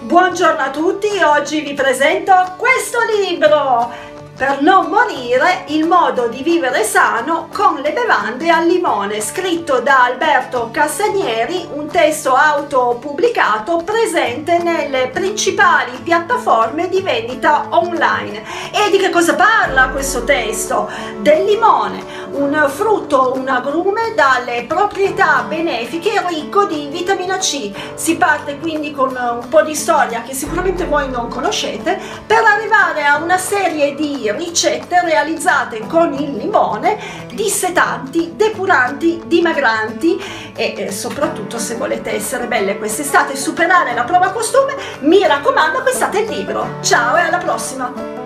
Buongiorno a tutti, oggi vi presento questo libro per non morire il modo di vivere sano con le bevande al limone. Scritto da Alberto Cassanieri un testo autopubblicato presente nelle principali piattaforme di vendita online. E di che cosa parla questo testo? del limone un frutto, un agrume dalle proprietà benefiche ricco di vitamina C. Si parte quindi con un po' di storia che sicuramente voi non conoscete per arrivare a una serie di ricette realizzate con il limone dissetanti, depuranti, dimagranti. E eh, soprattutto se volete essere belle quest'estate e superare la prova costume mi raccomando acquistate il libro. Ciao e alla prossima